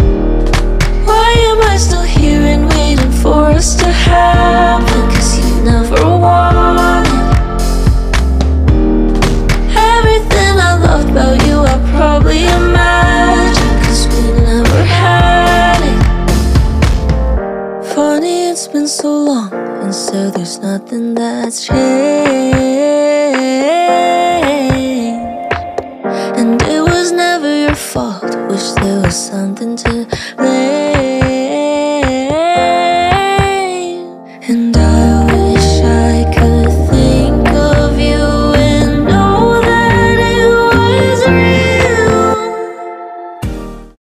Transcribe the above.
Why am I still here and waiting for us to happen? Cause you never wanted Everything I loved about you I probably imagined. Cause we never had it. Funny it's been so long And so there's nothing that's changed. And it was never your fault Wish there was something to blame